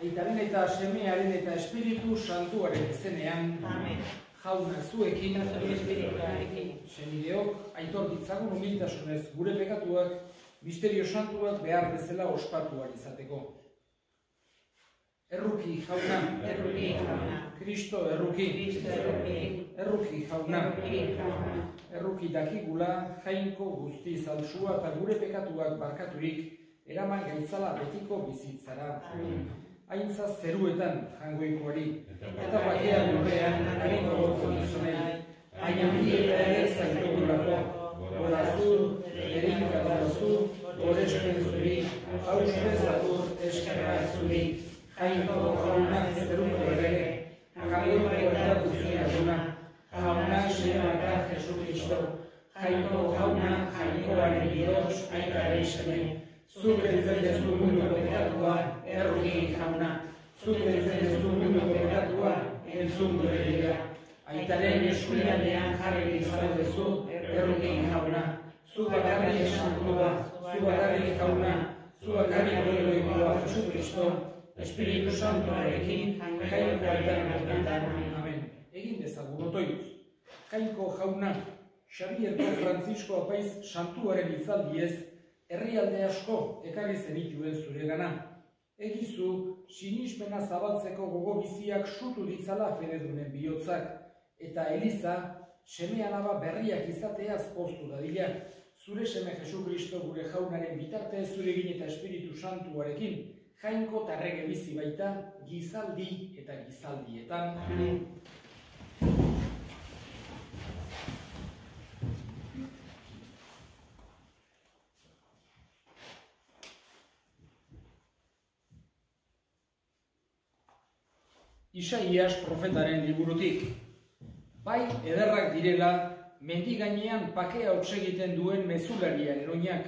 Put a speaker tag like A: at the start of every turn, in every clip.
A: Aitaren eta semearen eta espiritu santuaren izenean,
B: Amen.
A: jauna zuekin, senideok, aitor ditzagun humiltasunez gure pekatuak, misterio santuak behar bezala ospatuak izateko. Erruki jauna,
B: Erruki jauna.
A: Kristo erruki,
B: Kristo erruki.
A: erruki jauna,
B: Erruki jauna.
A: erruki dakigula jainko guzti zalsua eta gure pekatuak barkaturik eraman gaitzala betiko bizitzara.
B: Amen.
A: Aintza zeruetan jangoikoari, eta bakean lurrean haringo goko gizonei, hain handi eta ere zaitugulako, goraztu, erinka dazu, gorespen zuri, hauspez adur eskerra zuri, jainko jaunak zeruko ere, jangoiko eta guztia duna, jauna semaka Jesu Kristo, jainko jauna jainkoaren dios aikaren seme, zuk entzen dezu mundu pekatua, erruki jauna, zuk entzen dezu mundu pekatua, entzun gure dira. Aitaren eskuialdean jarri izan dezu, erruki jauna, zu bakarri esantua, zu bakarri jauna, zu bakarri goioikoa Jesu Kristo, Espiritu Santoarekin, jainko aitan bertan, amen. Egin dezagun otoituz. Jainko jauna, Xabierko Francisco Apaiz santuaren itzaldiez, herrialde asko ekarri zenituen zuregana. Egizu, sinismena zabaltzeko gogo biziak sutu ditzala fededunen bihotzak, eta Eliza, seme alaba berriak izateaz poztu dadila, zure seme Jesu Kristo gure jaunaren bitarte zuregin eta Espiritu Santuarekin, jainko tarrege bizi baita, gizaldi eta gizaldietan. Isaias profetaren liburutik. Bai ederrak direla, mendi gainean pakea egiten duen mezulariaren oinak,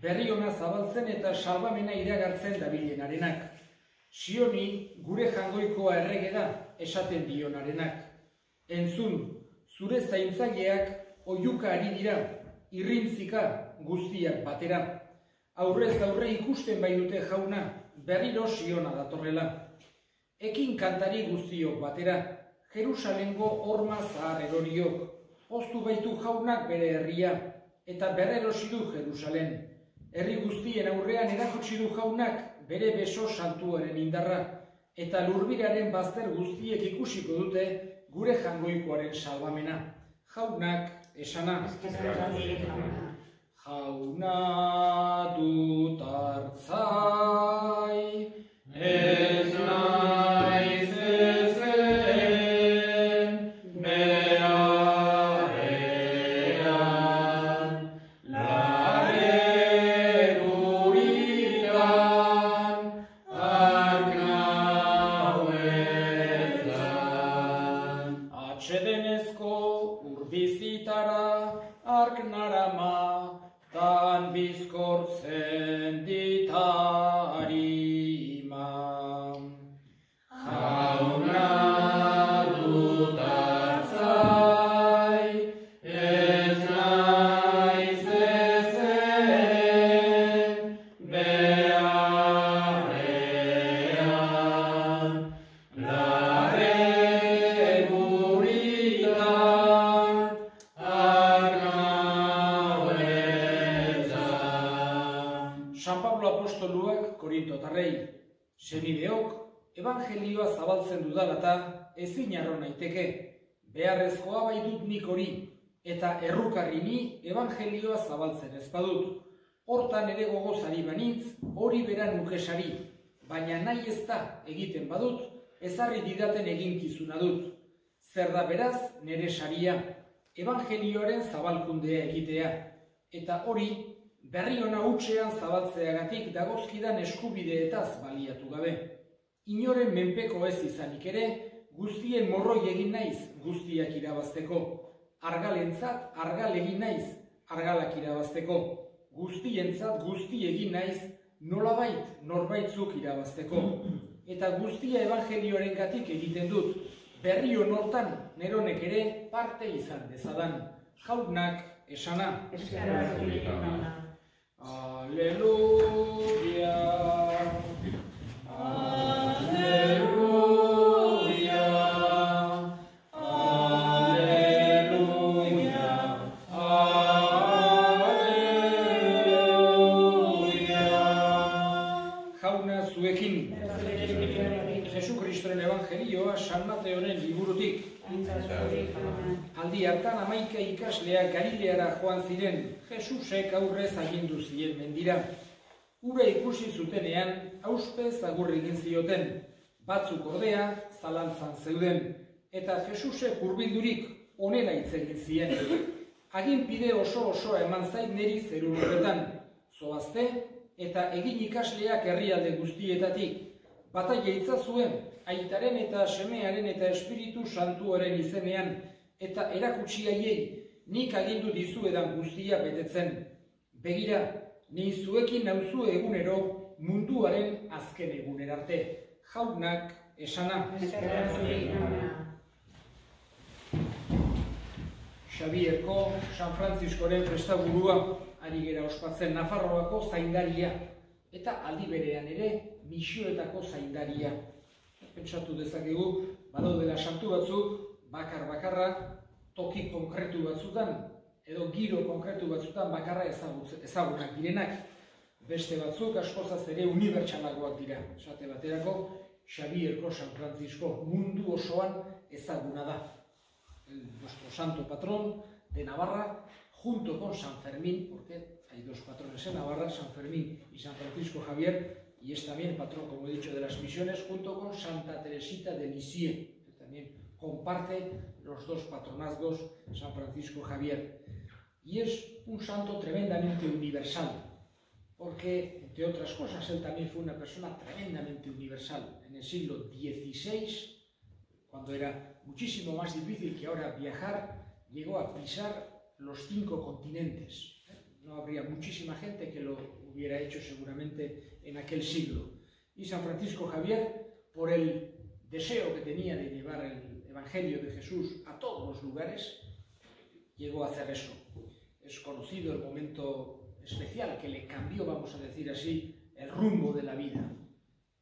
A: berri ona zabaltzen eta salbamena iragartzen dabilenarenak. Sioni gure jangoikoa errege da esaten dionarenak. Entzun, zure zaintzaileak oiuka ari dira, irrintzika guztiak batera. Aurrez aurre ikusten bai dute jauna, berriro siona datorrela. Ekin kantari guztiok batera, Jerusalengo horma zahar eroriok, oztu baitu jaunak bere herria, eta berrerosi du Jerusalen. Herri guztien aurrean erakutsi du jaunak bere beso santuaren indarra, eta lurbiraren bazter guztiek ikusiko dute gure jangoikoaren salbamena. Jaunak esana. Jauna dut hartzai, ez San Pablo apostoluak korintotarrei, senideok, evangelioa zabaltzen dudalata ezin arro naiteke, beharrezkoa bai dut nik hori, eta errukarri ni evangelioa zabaltzen ez badut. Hortan ere gogozari banitz, hori bera nukesari, baina nahi ez da egiten badut, ezarri didaten eginkizuna dut. Zer da beraz nere saria, evangelioaren zabalkundea egitea, eta hori berri ona hutsean zabaltzeagatik dagozkidan eskubideetaz baliatu gabe. Inoren menpeko ez izanik ere, guztien morroi egin naiz guztiak irabazteko. Argalentzat argal egin naiz argalak irabazteko. Guztientzat guzti egin naiz nolabait norbaitzuk irabazteko. Eta guztia evangelioaren gatik egiten dut, berri honortan neronek ere parte izan dezadan. Jaunak esana.
B: Eskerra zuri jauna.
A: Ikasleak Galileara joan ziren, Jesusek aurrez agindu zien mendira. Ura ikusi zutenean, auspe zagurri egin zioten, batzuk ordea zalantzan zeuden, eta Jesusek hurbildurik onela hitz egin zien. Aginpide oso osoa eman zait neri zeru horretan, zoazte eta egin ikasleak herrialde guztietatik, bataia itzazuen, aitaren eta semearen eta espiritu santuaren izenean, eta erakutsi haiei, nik agindu dizuedan guztia betetzen. Begira, ni zuekin nauzu egunero munduaren azken egunerarte. Jaunak esana. Xabierko, San Frantziskoren festaburua, ari gera ospatzen Nafarroako zaindaria, eta aldi berean ere misioetako zaindaria. Pentsatu dezakegu, badaudela santu batzuk, bakar bakarra, toki konkretu batzutan, edo giro konkretu batzutan bakarra ezagunak direnak. Beste batzuk askozaz ere unibertsalagoak dira. Esate baterako, Xabierko San Francisco mundu osoan ezaguna da. El, nuestro santo patrón de Navarra, junto con San Fermín, porque hay dos patrones en Navarra, San Fermín y San Francisco Javier, y es también patrón, como he dicho, de las misiones, junto con Santa Teresita de Lisieux, comparte los dos patronazgos San Francisco Javier. Y es un santo tremendamente universal, porque, entre otras cosas, él también fue una persona tremendamente universal. En el siglo XVI, cuando era muchísimo más difícil que ahora viajar, llegó a pisar los cinco continentes. No habría muchísima gente que lo hubiera hecho seguramente en aquel siglo. Y San Francisco Javier, por el deseo que tenía de llevar el Evangelio de Jesús a todos los lugares, llegó a hacer eso. Es conocido el momento especial que le cambió, vamos a decir así, el rumbo de la vida.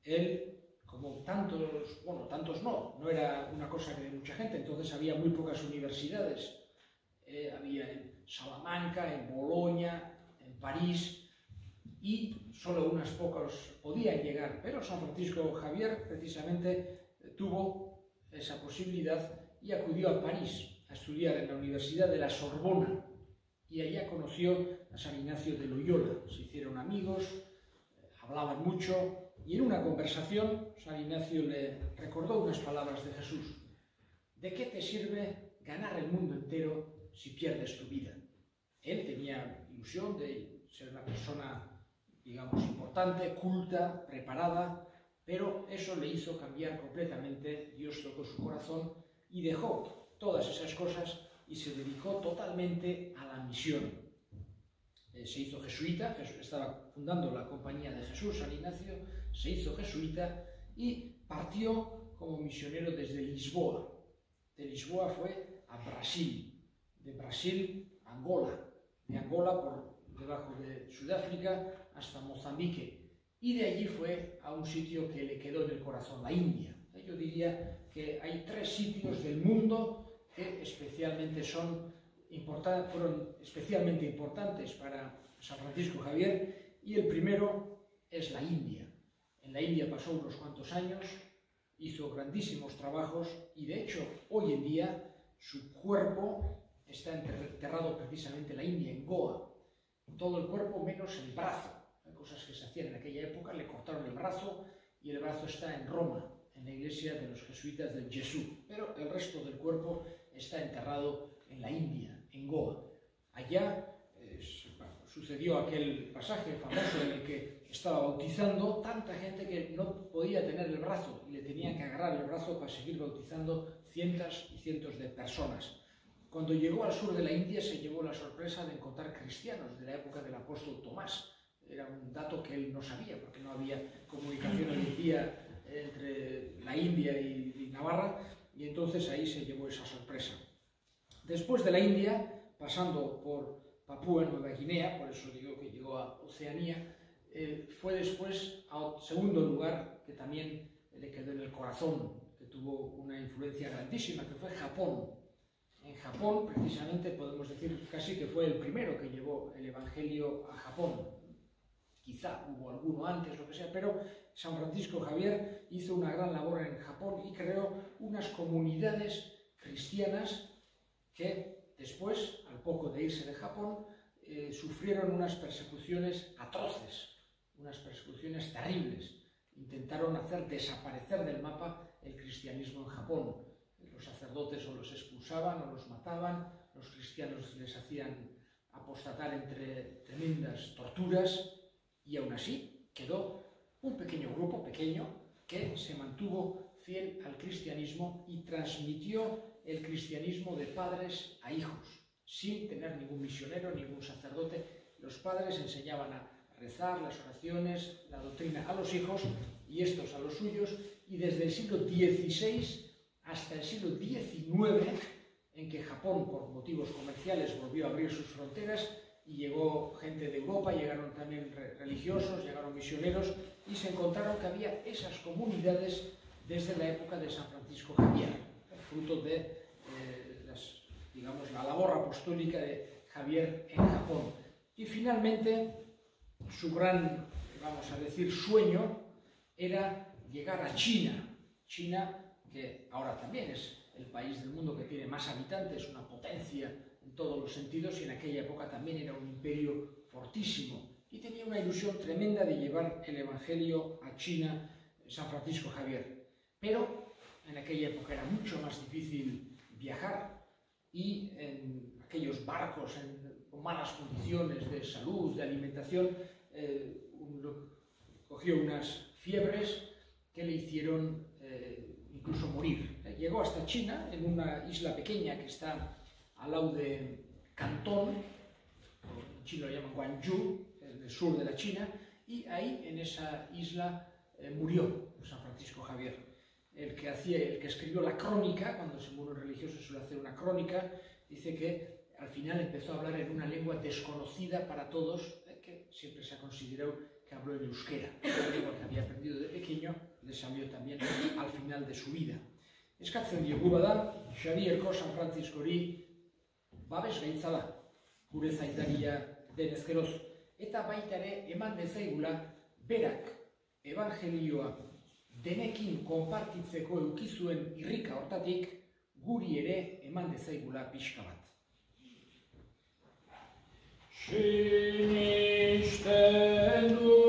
A: Él, como tantos, bueno, tantos no, no era una cosa que de mucha gente, entonces había muy pocas universidades. Eh, había en Salamanca, en Boloña, en París, y solo unas pocas podían llegar, pero San Francisco Javier precisamente tuvo esa posibilidad y acudió a París a estudiar en la Universidad de la Sorbona y allá conoció a San Ignacio de Loyola. Se hicieron amigos, hablaban mucho y en una conversación San Ignacio le recordó unas palabras de Jesús. ¿De qué te sirve ganar el mundo entero si pierdes tu vida? Él tenía ilusión de ser una persona digamos, importante, culta, preparada, pero eso le hizo cambiar completamente, Dios tocó su corazón y dejó todas esas cosas y se dedicó totalmente a la misión. Eh, se hizo jesuita, estaba fundando la compañía de Jesús, San Ignacio, se hizo jesuita y partió como misionero desde Lisboa. De Lisboa fue a Brasil, de Brasil a Angola, de Angola por debajo de Sudáfrica hasta Mozambique y de allí fue a un sitio que le quedó en el corazón, la India. Yo diría que hay tres sitios del mundo que especialmente son fueron especialmente importantes para San Francisco Javier y el primero es la India. En la India pasó unos cuantos años, hizo grandísimos trabajos y de hecho hoy en día su cuerpo está enterrado precisamente en la India, en Goa. Todo el cuerpo menos el brazo cosas que se hacían en aquella época, le cortaron el brazo y el brazo está en Roma, en la iglesia de los jesuitas del Jesús, pero el resto del cuerpo está enterrado en la India, en Goa. Allá eh, sucedió aquel pasaje famoso en el que estaba bautizando tanta gente que no podía tener el brazo y le tenían que agarrar el brazo para seguir bautizando cientos y cientos de personas. Cuando llegó al sur de la India se llevó la sorpresa de encontrar cristianos de la época del apóstol Tomás, era un dato que él no sabía, porque no había comunicación hoy en día entre la India y, y, Navarra, y entonces ahí se llevó esa sorpresa. Después de la India, pasando por Papúa Nueva Guinea, por eso digo que llegó a Oceanía, eh, fue después a segundo lugar que también le quedó en el corazón, que tuvo una influencia grandísima, que fue Japón. En Japón, precisamente, podemos decir casi que fue el primero que llevó el Evangelio a Japón quizá hubo alguno antes, lo que sea, pero San Francisco Javier hizo una gran labor en Japón y creó unas comunidades cristianas que después, al poco de irse de Japón, eh, sufrieron unas persecuciones atroces, unas persecuciones terribles. Intentaron hacer desaparecer del mapa el cristianismo en Japón. Los sacerdotes o los expulsaban o los mataban, los cristianos les hacían apostatar entre tremendas torturas y aún así quedó un pequeño grupo, pequeño, que se mantuvo fiel al cristianismo y transmitió el cristianismo de padres a hijos, sin tener ningún misionero, ningún sacerdote. Los padres enseñaban a rezar las oraciones, la doctrina a los hijos y estos a los suyos, y desde el siglo XVI hasta el siglo XIX, en que Japón, por motivos comerciales, volvió a abrir sus fronteras, y llegó gente de Europa, llegaron también religiosos, llegaron misioneros, y se encontraron que había esas comunidades desde la época de San Francisco Javier, fruto de eh, digamos, la labor apostólica de Javier en Japón. Y finalmente, su gran, vamos a decir, sueño era llegar a China. China, que ahora también es el país del mundo que tiene más habitantes, una potencia en todos los sentidos, y en aquella época también era un imperio fortísimo. Y tenía una ilusión tremenda de llevar el Evangelio a China, San Francisco Javier. Pero en aquella época era mucho más difícil viajar y en aquellos barcos en, con malas condiciones de salud, de alimentación, eh, un, cogió unas fiebres que le hicieron eh, incluso morir. Eh, llegó hasta China, en una isla pequeña que está al lado de Cantón, en chino lo llaman Guangzhou, en el sur de la China, y ahí en esa isla eh, murió San Francisco Javier. El que, hacía, el que escribió la crónica, cuando se murió un religioso suele hacer una crónica, dice que al final empezó a hablar en una lengua desconocida para todos, eh, que siempre se ha considerado que habló en euskera, una lengua que había aprendido de pequeño, le salió también al final de su vida. Eskatzen diogura da, Xabierko San Franciscori babes gaitzala, gure zaitaria denezkeroz, eta baita ere eman dezaigula berak evangelioa denekin konpartitzeko eukizuen irrika hortatik guri ere eman dezaigula pixka bat. Sinisten du,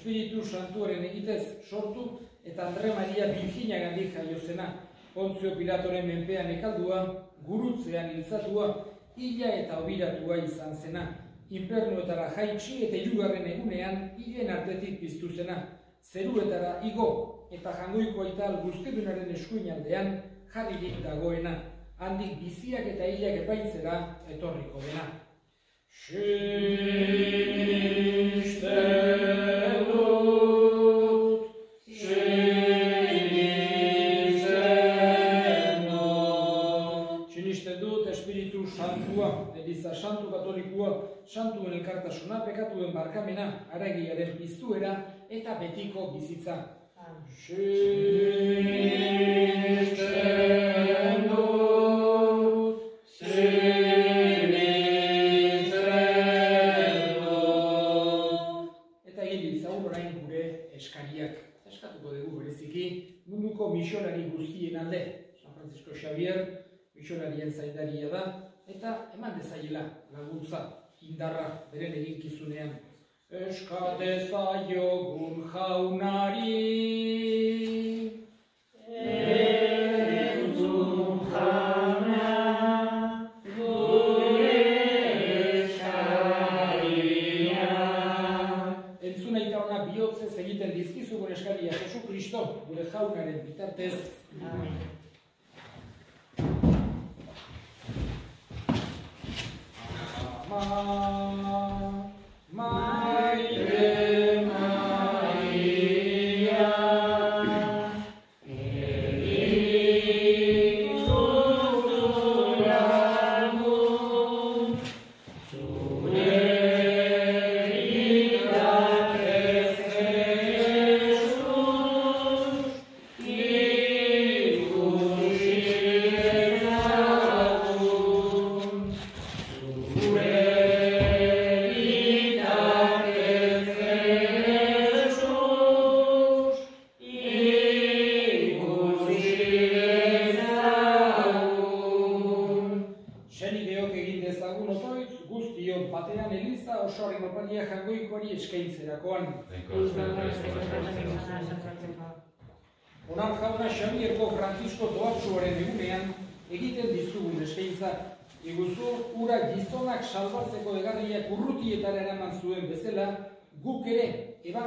A: Espiritu Santuaren egitez sortu eta Andre Maria Virginia gandik jaiozena, Pontzio Pilatoren menpean ekaldua, gurutzean hiltzatua, hila eta obiratua izan zena, infernuetara jaitsi eta hirugarren egunean hilen artetik piztu zena, zeruetara igo eta jangoiko aital guztidunaren eskuinaldean jarririk dagoena, handik biziak eta hilak epaitzera etorriko dena. Sinisten dut Espiritu Santua, Eliza Santu Katolikua, Santuen elkartasuna, pekatuen barkamena, aragiaren piztuera eta betiko bizitza. Sinisten dut. Eta egin ditzagun gure eskariak. Eskatuko dugu bereziki munduko misionari guztien alde. San Francisco Xavier misionarien zaindaria da eta eman dezaiela laguntza indarra beren eginkizunean. Eskate zaiogun jaunari. Entzun jauna, Entzun aita ona bihotzez egiten dizkizu gure eskaria Jesu Kristo, gure jaunaren bitartez. Ama,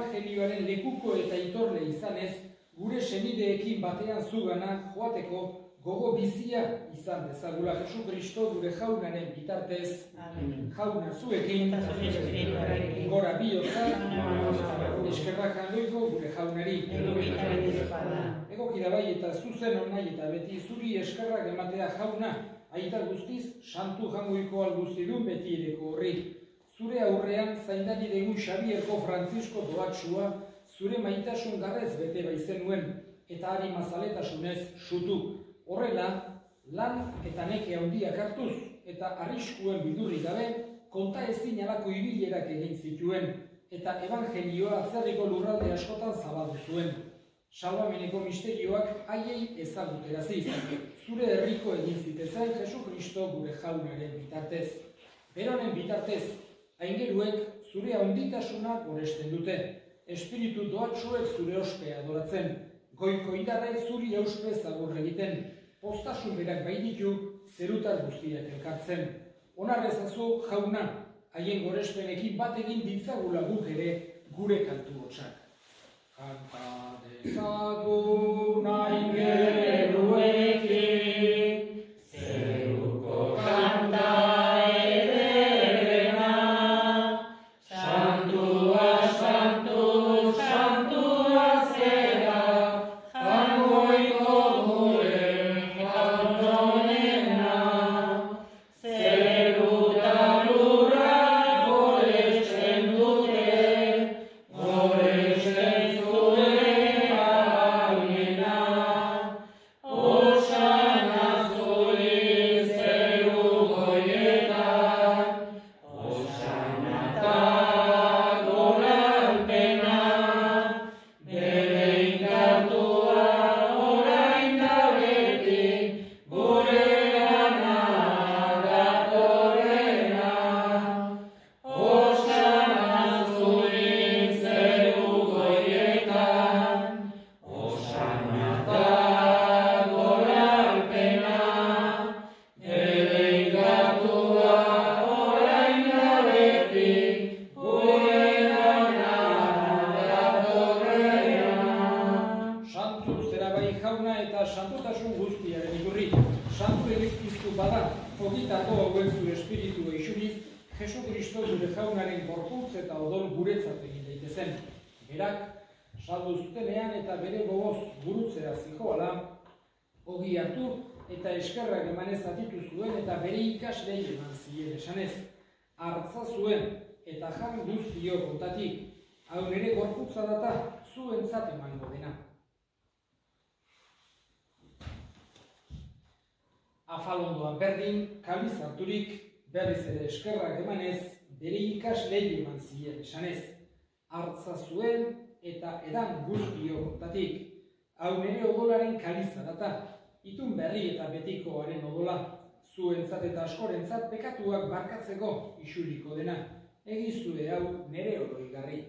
A: evangelioaren lekuko eta itorle izanez, gure senideekin batean zugana joateko gogo bizia izan dezagula Jesu Kristo gure jaunaren bitartez, jauna zuekin, gora bihotza, eskerrak handoiko gure jaunari. Egoki da bai eta zuzen onai eta beti zuri eskerrak ematea. Jauna, aita guztiz, santu jangoiko alguzidun beti ereko horri. Zure aurrean zaindari degun Xabierko Francisco Doatsua, zure maitasun garrez bete baizenuen, eta ari mazaletasunez sutu. Horrela, lan eta neke handiak hartuz, eta arriskuen bidurri gabe, konta ezin alako ibilerak egin zituen, eta evangelioa atzerriko lurralde askotan zabaldu zuen. Salvameneko misterioak haiei ezaguteraziz, zure herriko egin zitezen Jesu Kristo gure jaunaren bitartez. Beronen bitartez, aingeruek zure handitasuna goresten dute, espiritu doatsuek zure ospea adoratzen, goiko indarrek zuri euspe zagur egiten, postasun berak baititu zerutar guztiak elkartzen. Onarrezazu jauna, haien gorespenekin bat egin ditzagula guk ere gure kantu hotxak. Kanta dezagun aingeruekin, egizkiztu bada, ogitako hauen zure espiritu eixuriz, Jesu Kristo gure jaunaren gorputz eta odol guretzat egin daitezen. Berak, saldu zutenean eta bere gogoz gurutzera zijoala, ogi hartu eta eskerrak emanez atitu zuen eta bere ikaslei eman zien esanez. Artza zuen eta jan guztio kontatik, hau nire gorputza data zuentzat emango dena. Afalondoan berdin, kaliz harturik, berriz ere eskerrak emanez, bere ikaslei eman zien esanez. Artza zuen eta edan guztio kontatik, hau nire odolaren kaliza data, itun berri eta betikoaren odola, zuentzat eta askorentzat bekatuak barkatzeko isuriko dena, egizue hau nire oroigarri.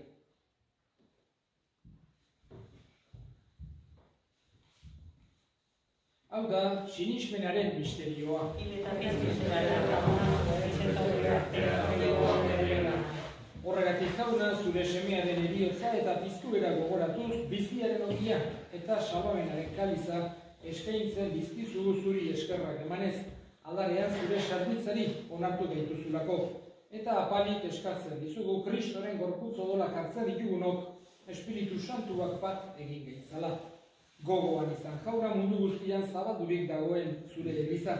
A: Hau da, sinismenaren misterioa. Horregatik jauna zure semea den eriotza eta piztuera gogoratuz biziaren ogia eta salamenaren kaliza eskaintzen bizkizu zuri eskerrak emanez, aldarean zure sarditzari onartu gaituzulako. Eta apalik eskatzen dizugu kristoren gorputz odolak hartzen ditugunok Espiritu Santuak bat egin gaitzala. Gogoan izan jaura mundu guztian zabaldurik dagoen zure eliza.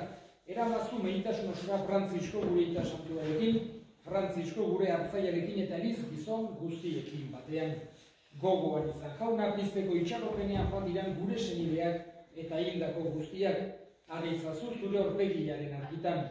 A: Eramazu meitasun osora Frantzisko gure ita santuarekin, Frantzisko gure hartzaiarekin eta eliz gizon guztiekin batean. Gogoan izan jauna pizteko itxaropenean joan diren gure senideak eta hildako guztiak, arritzazu zure orpegiaren argitan.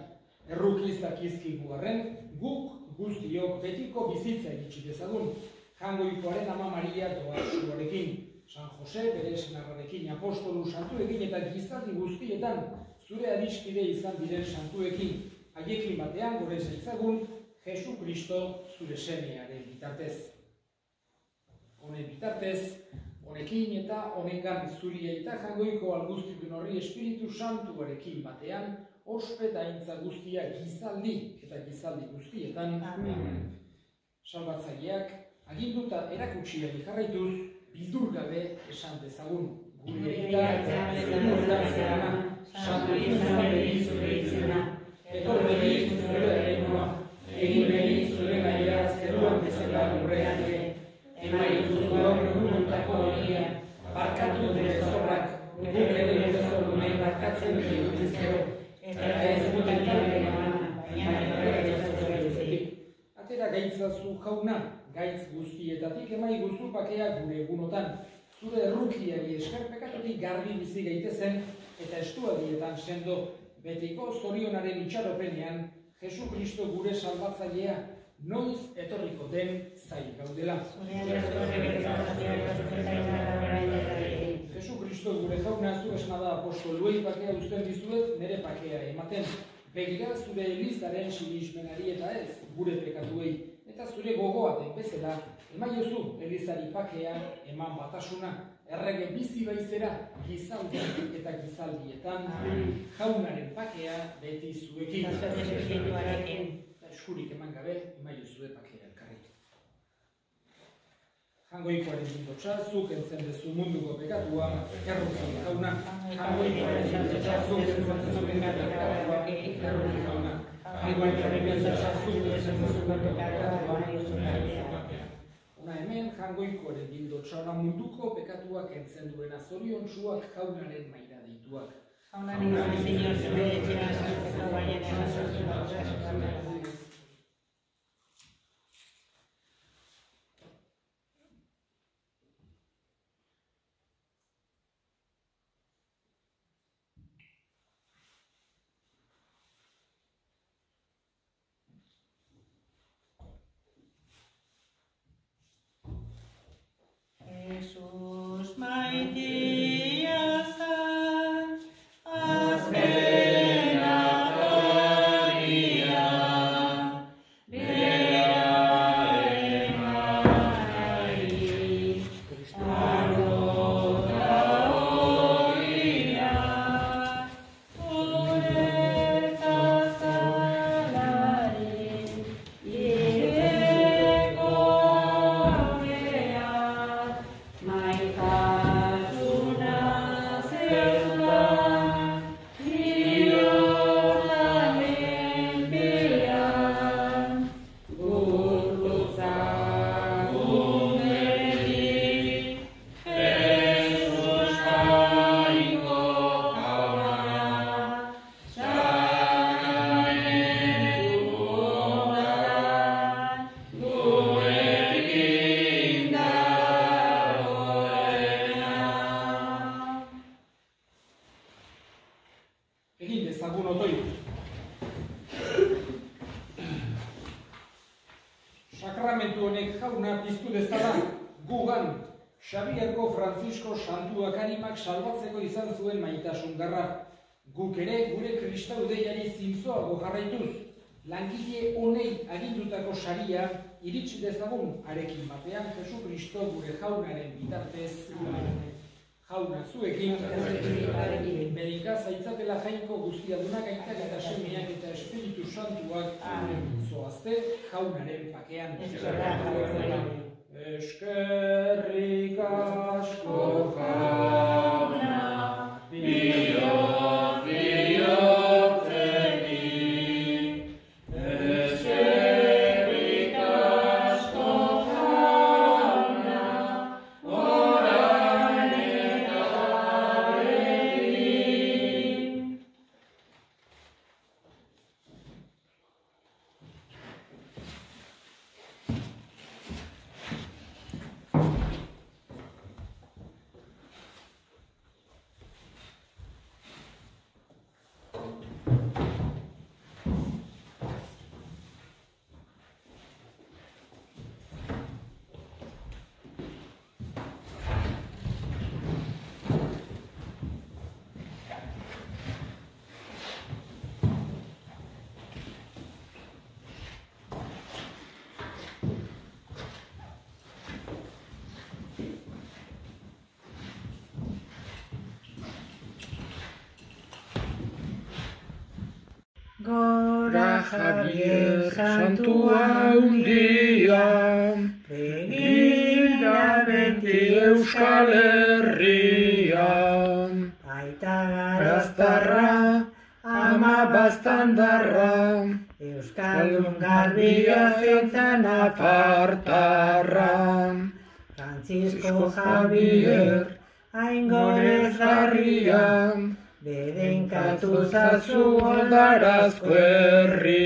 A: Errukizak izkigu arren, guk guztiok betiko bizitza egitsi dezagun. Jangoikoaren ama Maria doazuarekin. San Jose bere senarrarekin, apostolu santuekin eta gizarti guztietan zure adiskide izan diren santuekin. Haiekin batean gore zaitzagun, Jesu Kristo zure semearen bitartez. Honen bitartez, honekin eta honengan zuri eta jangoiko alguztitun horri Espiritu Santuarekin batean, ospetaintza guztia gizaldi eta gizaldi guztietan, salbatzaileak aginduta erakutsiari jarraituz, bildur gabe esan dezagun. Gure eta zerana, santu izan zure izena, etor begi zure erenua, egin begi zure gaia zeruan bezala lurrean ere, emaitu zuok nuruntako horia, barkatu dure zorrak, guk ere gure zorunen barkatzen dira zero, eta ez guten tabe eman, baina ere ez Atera gaitzazu jauna, gaitz guztietatik emai guzu pakea gure egunotan, zure errukiari eskerpekatutik garbi bizi gaitezen eta estuadietan sendo betiko zorionaren itxaropenean Jesu Kristo gure salbatzailea noiz etorriko den zai gaudela. Jesu Kristo gure jauna zu esna da apostoluei pakea usten dizuet nire pakea ematen. Begira zure elizaren sinismenari eta ez gure pekatuei eta zure gogoaten bezala emaiozu elizari pakea eman batasuna errege bizi baizera gizaldi eta gizaldietan jaunaren pakea beti zuekin eskurik eman gabe emaiozu pakea elkarrik Jangoikoaren bindotxa, zuk entzen dezu munduko pekatua, erruki jauna. Jangoikoaren bindotxa, zuk entzen dezu munduko pekatua, erruki jauna. Jangoikoaren bindotxa, zuk entzen dezu munduko pekatua, Ona hemen, jangoikoaren bildotxa munduko pekatuak entzen duena zorion zuak jaunaren maira deituak.
B: Jaunaren Señor, zure
A: Guk ere gure kristau deiari zintzoago jarraituz, langile honei agindutako saria iritsi dezagun arekin batean Jesu Kristo gure jaunaren bitartez. Jauna zuekin, Medika zaitzatela jainko guztiadunak aitak eta semeak eta espiritu santuak zoazte jaunaren pakean. Eskerrik
C: Javier santua handia, begira beti Euskal Herrian.
D: Aita
C: Gaztarra, ama bastandarra,
D: Euskaldun garbia
C: zentan apartarra.
D: Francisco Javier, hain gorezgarria,
C: Bedenkatu zazu oldarazko herria.